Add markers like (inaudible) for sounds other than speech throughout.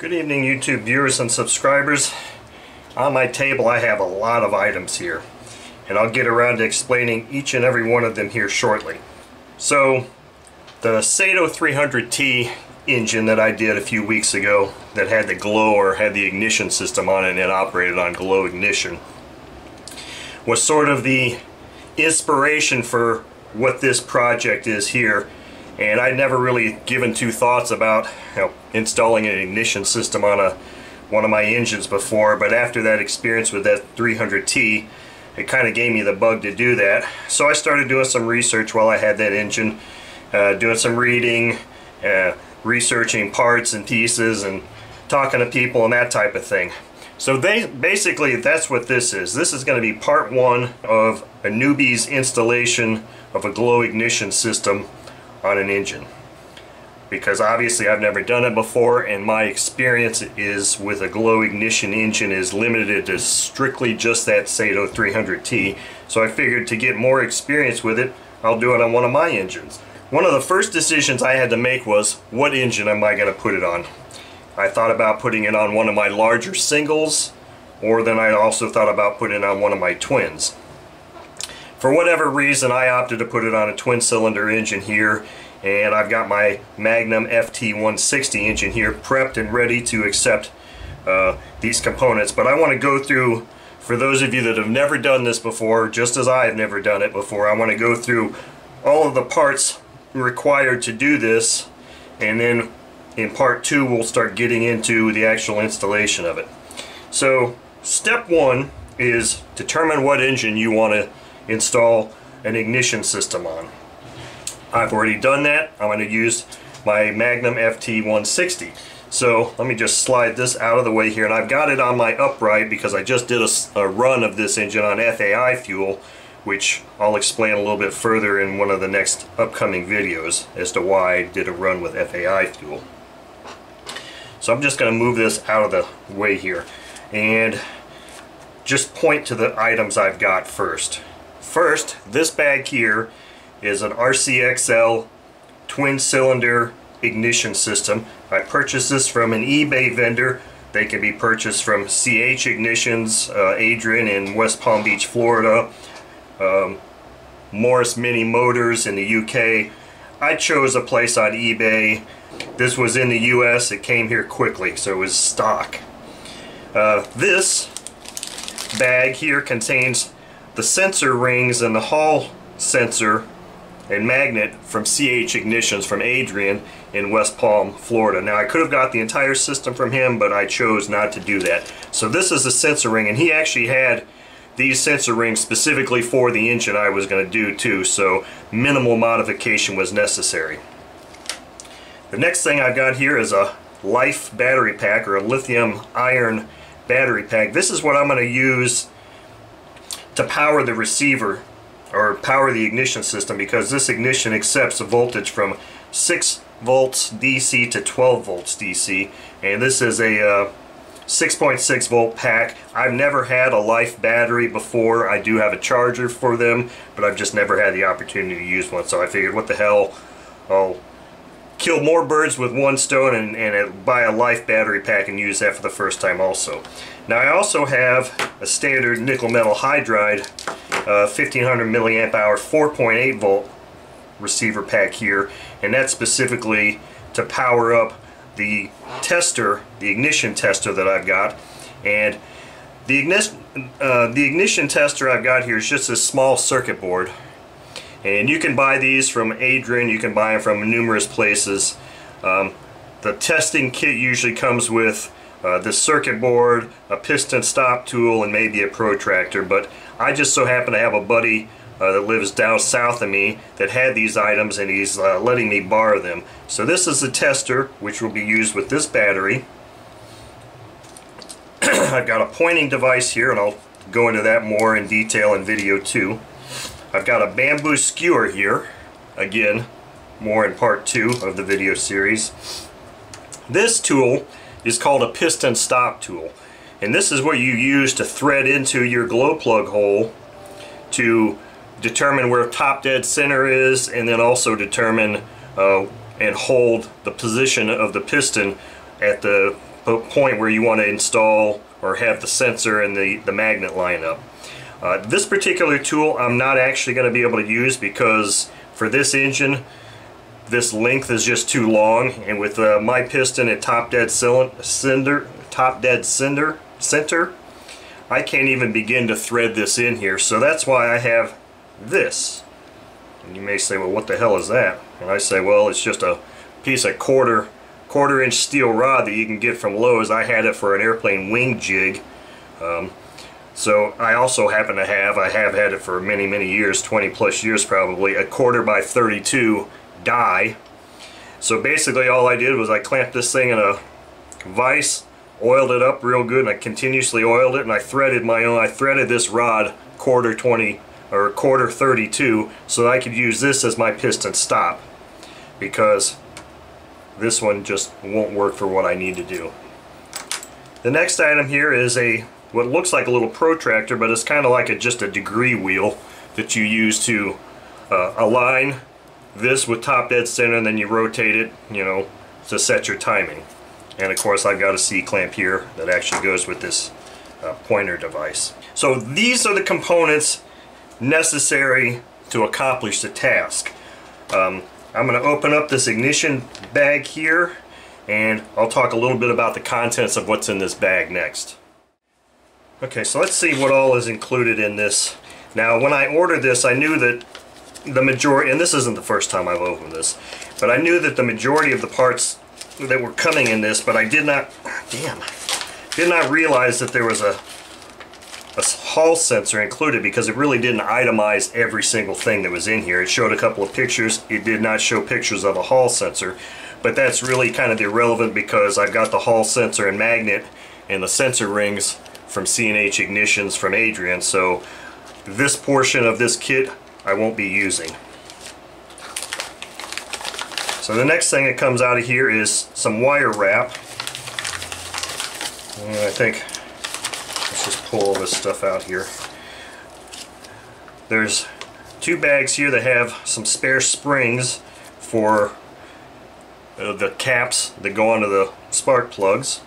Good evening YouTube viewers and subscribers. On my table I have a lot of items here and I'll get around to explaining each and every one of them here shortly. So the Saito 300T engine that I did a few weeks ago that had the glow or had the ignition system on it and it operated on glow ignition was sort of the inspiration for what this project is here and I'd never really given two thoughts about you know, installing an ignition system on a one of my engines before but after that experience with that 300T it kind of gave me the bug to do that. So I started doing some research while I had that engine uh, doing some reading uh, researching parts and pieces and talking to people and that type of thing. So they basically that's what this is. This is going to be part one of a newbie's installation of a glow ignition system on an engine because obviously I've never done it before and my experience is with a glow ignition engine is limited to strictly just that Saito 300T so I figured to get more experience with it I'll do it on one of my engines. One of the first decisions I had to make was what engine am I going to put it on. I thought about putting it on one of my larger singles or then I also thought about putting it on one of my twins. For whatever reason, I opted to put it on a twin cylinder engine here and I've got my Magnum FT160 engine here prepped and ready to accept uh, these components. But I want to go through, for those of you that have never done this before, just as I have never done it before, I want to go through all of the parts required to do this and then in part two we'll start getting into the actual installation of it. So step one is determine what engine you want to install an ignition system on. I've already done that. I'm going to use my Magnum FT160. So let me just slide this out of the way here and I've got it on my upright because I just did a, a, run of this engine on FAI fuel which I'll explain a little bit further in one of the next upcoming videos as to why I did a run with FAI fuel. So I'm just going to move this out of the way here and just point to the items I've got first. First, this bag here is an RCEXL twin cylinder ignition system. I purchased this from an eBay vendor. They can be purchased from CH Ignitions, uh, Adrian in West Palm Beach, Florida, um, Morris Mini Motors in the UK. I chose a place on eBay. This was in the US. It came here quickly, so it was stock. Uh, this bag here contains the sensor rings and the hall sensor and magnet from CH Ignitions from Adrian in West Palm, Florida. Now I could have got the entire system from him, but I chose not to do that. So this is the sensor ring, and he actually had these sensor rings specifically for the engine I was going to do too, so minimal modification was necessary. The next thing I've got here is a LiFe battery pack or a lithium iron battery pack. This is what I'm going to use to power the receiver or power the ignition system because this ignition accepts a voltage from 6 volts DC to 12 volts DC and this is a 6.6 uh, volt pack. I've never had a LiFe battery before. I do have a charger for them but I've just never had the opportunity to use one so I figured what the hell I'll kill more birds with one stone and, and buy a LiFe battery pack and use that for the first time also. Now I also have a standard nickel metal hydride uh, 1500 milliamp hour 4.8 volt receiver pack here and that's specifically to power up the tester, the ignition tester that I've got and the uh, the ignition tester I've got here is just a small circuit board and you can buy these from Adrian, you can buy them from numerous places. Um, the testing kit usually comes with uh, the circuit board, a piston stop tool, and maybe a protractor. But I just so happen to have a buddy uh, that lives down south of me that had these items and he's uh, letting me borrow them. So this is the tester which will be used with this battery. (clears throat) I've got a pointing device here and I'll go into that more in detail in video 2. I've got a bamboo skewer here, again, more in part two of the video series. This tool is called a piston stop tool. And this is what you use to thread into your glow plug hole to determine where top dead center is and then also determine uh, and hold the position of the piston at the point where you want to install or have the sensor and the, the magnet line up. Uh, this particular tool I'm not actually going to be able to use because for this engine this length is just too long. And with uh, my piston at top dead cylinder top dead cinder center I can't even begin to thread this in here. So that's why I have this. And you may say well what the hell is that? And I say well it's just a piece of quarter quarter inch steel rod that you can get from Lowe's. I had it for an airplane wing jig. Um, so I also happen to have, I have had it for many, many years, 20 plus years probably, a quarter by 32 die. So basically all I did was I clamped this thing in a vise, oiled it up real good, and I continuously oiled it, and I threaded my own, I threaded this rod quarter 20 or quarter 32 so that I could use this as my piston stop because this one just won't work for what I need to do. The next item here is a what looks like a little protractor, but it's kind of like a, just a degree wheel that you use to uh, align this with top dead center and then you rotate it, you know, to set your timing. And of course I've got a C-clamp here that actually goes with this uh, pointer device. So these are the components necessary to accomplish the task. Um, I'm going to open up this ignition bag here and I'll talk a little bit about the contents of what's in this bag next. Okay, so let's see what all is included in this. Now, when I ordered this, I knew that the majority, and this isn't the first time I've opened this, but I knew that the majority of the parts that were coming in this, but I did not, damn, did not realize that there was a, a hall sensor included because it really didn't itemize every single thing that was in here. It showed a couple of pictures. It did not show pictures of a hall sensor, but that's really kind of irrelevant because I've got the hall sensor and magnet and the sensor rings from C&H Ignitions from Adrian, so this portion of this kit I won't be using. So the next thing that comes out of here is some wire wrap. And I think, let's just pull all this stuff out here. There's two bags here that have some spare springs for uh, the caps that go onto the spark plugs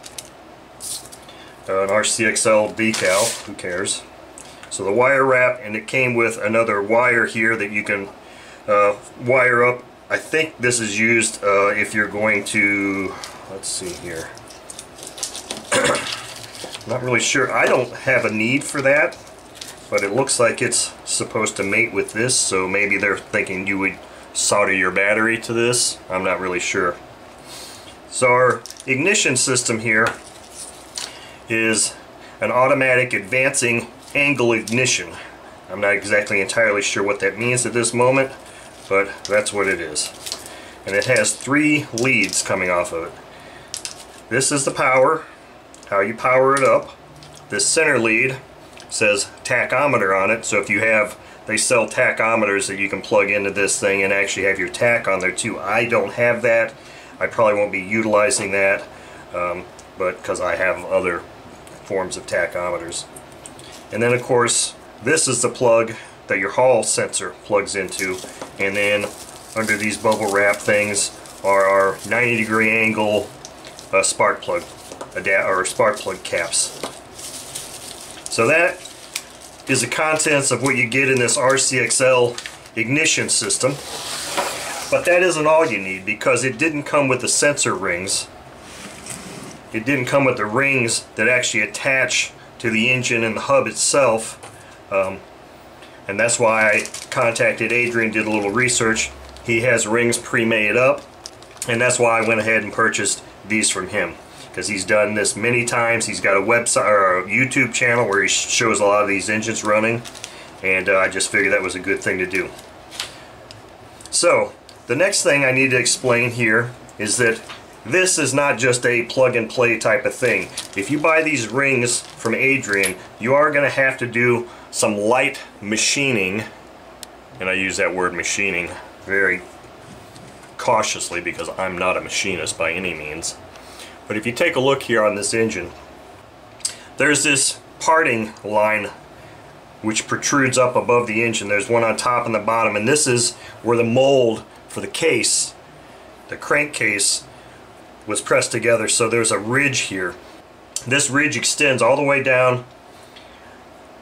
an RCEXL decal, who cares. So the wire wrap, and it came with another wire here that you can uh, wire up. I think this is used uh, if you're going to, let's see here. (coughs) Not really sure. I don't have a need for that, but it looks like it's supposed to mate with this, so maybe they're thinking you would solder your battery to this. I'm not really sure. So our ignition system here is an automatic advancing angle ignition. I'm not exactly entirely sure what that means at this moment, but that's what it is. And it has three leads coming off of it. This is the power, how you power it up. This center lead says tachometer on it, so if you have, they sell tachometers that you can plug into this thing and actually have your tach on there too. I don't have that. I probably won't be utilizing that, um, but because I have other forms of tachometers. And then of course this is the plug that your hall sensor plugs into and then under these bubble wrap things are our 90 degree angle uh, spark plug or spark plug caps. So that is the contents of what you get in this RCEXL ignition system. But that isn't all you need because it didn't come with the sensor rings it didn't come with the rings that actually attach to the engine and the hub itself. Um, and that's why I contacted Adrian, did a little research. He has rings pre-made up, and that's why I went ahead and purchased these from him. Because he's done this many times. He's got a website or a YouTube channel where he shows a lot of these engines running, and uh, I just figured that was a good thing to do. So, the next thing I need to explain here is that this is not just a plug and play type of thing. If you buy these rings from Adrian, you are going to have to do some light machining, and I use that word machining very cautiously because I'm not a machinist by any means. But if you take a look here on this engine, there's this parting line which protrudes up above the engine. There's one on top and the bottom, and this is where the mold for the case, the crankcase, was pressed together so there's a ridge here. This ridge extends all the way down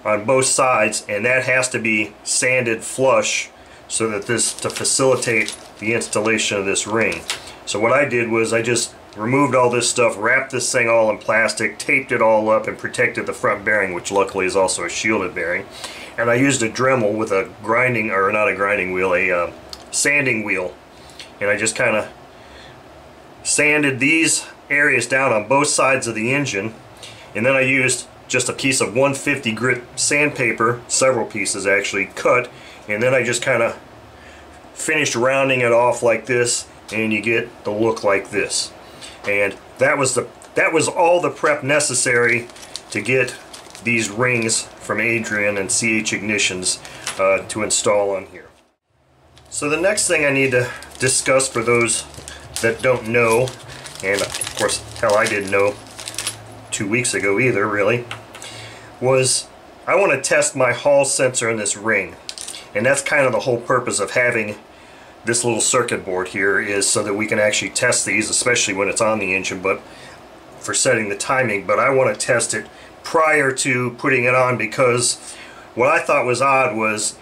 on both sides and that has to be sanded flush so that this to facilitate the installation of this ring. So what I did was I just removed all this stuff, wrapped this thing all in plastic, taped it all up and protected the front bearing which luckily is also a shielded bearing. And I used a Dremel with a grinding, or not a grinding wheel, a uh, sanding wheel. And I just kind of sanded these areas down on both sides of the engine and then I used just a piece of 150 grit sandpaper, several pieces actually, cut, and then I just kind of finished rounding it off like this, and you get the look like this. And that was the that was all the prep necessary to get these rings from Adrian and CH Ignitions uh, to install on here. So the next thing I need to discuss for those that don't know, and of course, hell, I didn't know two weeks ago either, really, was I want to test my Hall sensor in this ring. And that's kind of the whole purpose of having this little circuit board here is so that we can actually test these, especially when it's on the engine, but for setting the timing. But I want to test it prior to putting it on because what I thought was odd was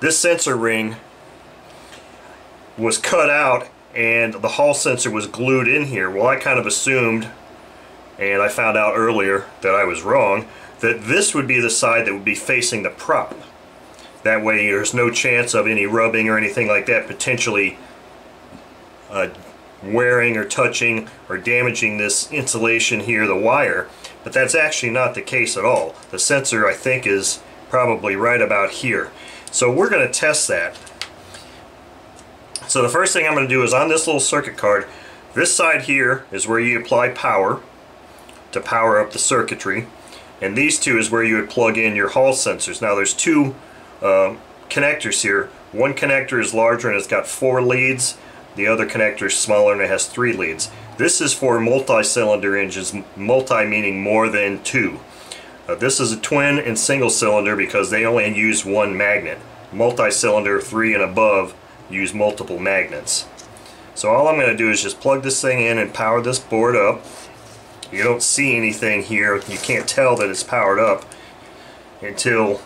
this sensor ring was cut out and the Hall sensor was glued in here. Well, I kind of assumed, and I found out earlier that I was wrong, that this would be the side that would be facing the prop. That way there's no chance of any rubbing or anything like that potentially uh, wearing or touching or damaging this insulation here, the wire. But that's actually not the case at all. The sensor I think is probably right about here. So we're going to test that. So the first thing I'm going to do is on this little circuit card, this side here is where you apply power to power up the circuitry. And these two is where you would plug in your Hall sensors. Now there's two uh, connectors here. One connector is larger and it's got four leads. The other connector is smaller and it has three leads. This is for multi-cylinder engines, multi meaning more than two. Uh, this is a twin and single cylinder because they only use one magnet. Multi-cylinder, three and above, use multiple magnets. So all I'm going to do is just plug this thing in and power this board up. You don't see anything here. You can't tell that it's powered up until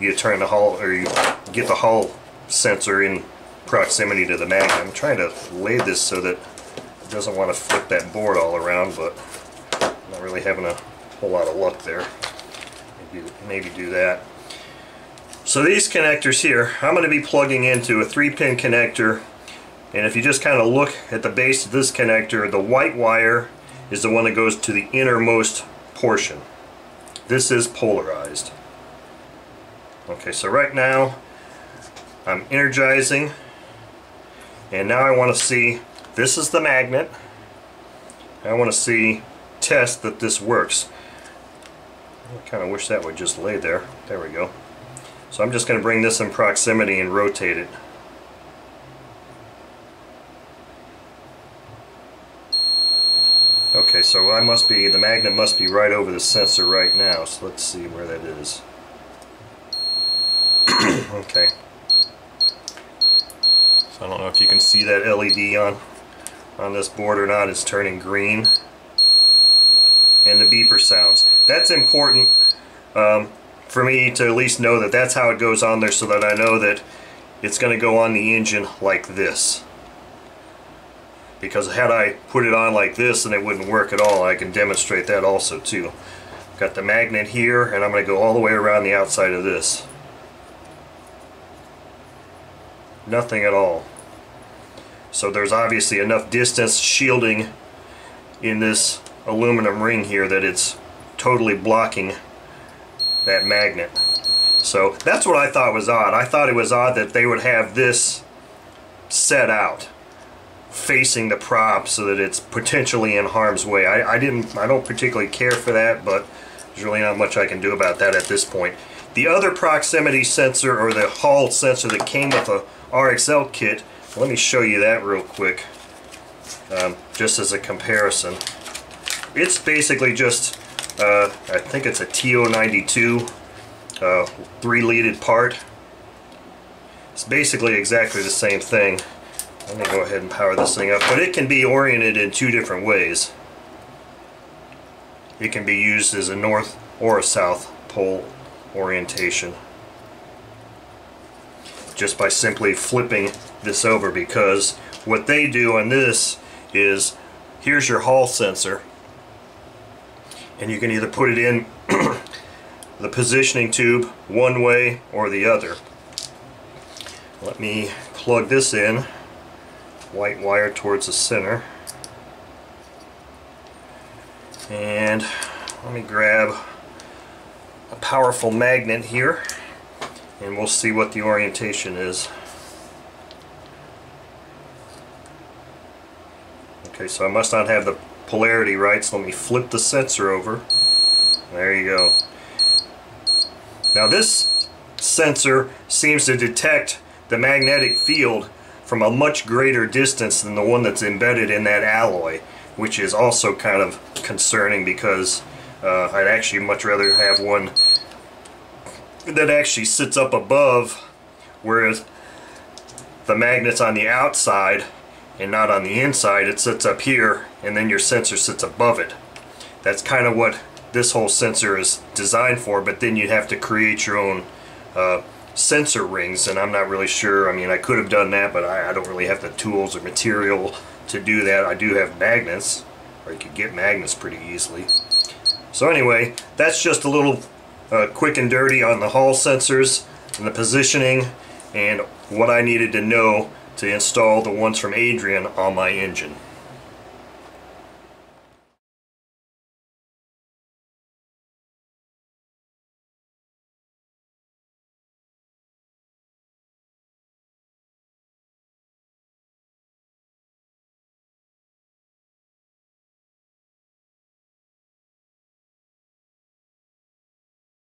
you turn the Hall or you get the Hall sensor in proximity to the magnet. I'm trying to lay this so that it doesn't want to flip that board all around, but I'm not really having a whole lot of luck there. Maybe, maybe do that. So these connectors here, I'm going to be plugging into a 3-pin connector and if you just kind of look at the base of this connector, the white wire is the one that goes to the innermost portion. This is polarized. Okay, so right now I'm energizing and now I want to see, this is the magnet. I want to see, test that this works. I kind of wish that would just lay there. There we go. So I'm just going to bring this in proximity and rotate it. Okay, so I must be, the magnet must be right over the sensor right now, so let's see where that is. (clears throat) okay. So I don't know if you can see that LED on, on this board or not, it's turning green. And the beeper sounds. That's important um, for me to at least know that that's how it goes on there so that I know that it's going to go on the engine like this. Because had I put it on like this then it wouldn't work at all. I can demonstrate that also too. Got the magnet here and I'm going to go all the way around the outside of this. Nothing at all. So there's obviously enough distance shielding in this aluminum ring here that it's totally blocking that magnet so that's what I thought was odd I thought it was odd that they would have this set out facing the prop so that it's potentially in harm's way. I, I didn't, I don't particularly care for that, but there's really not much I can do about that at this point. The other proximity sensor or the Hall sensor that came with a RXL kit, let me show you that real quick, um, just as a comparison. It's basically just, uh, I think it's a TO92 uh, three leaded part. It's basically exactly the same thing Let me go ahead and power this thing up. But it can be oriented in two different ways. It can be used as a north or a south pole orientation. Just by simply flipping this over because what they do on this is here's your hall sensor and you can either put it in (clears throat) the positioning tube one way or the other. Let me plug this in, white wire towards the center. And let me grab a powerful magnet here and we'll see what the orientation is. Okay, so I must not have the polarity right, so let me flip the sensor over. There you go. Now this sensor seems to detect the magnetic field from a much greater distance than the one that's embedded in that alloy, which is also kind of concerning because uh, I'd actually much rather have one that actually sits up above, whereas the magnet's on the outside and not on the inside, it sits up here and then your sensor sits above it. That's kind of what this whole sensor is designed for, but then you'd have to create your own uh, sensor rings, and I'm not really sure. I mean, I could have done that, but I, I, don't really have the tools or material to do that. I do have magnets, or you could get magnets pretty easily. So anyway, that's just a little uh, quick and dirty on the hall sensors and the positioning and what I needed to know to install the ones from Adrian on my engine.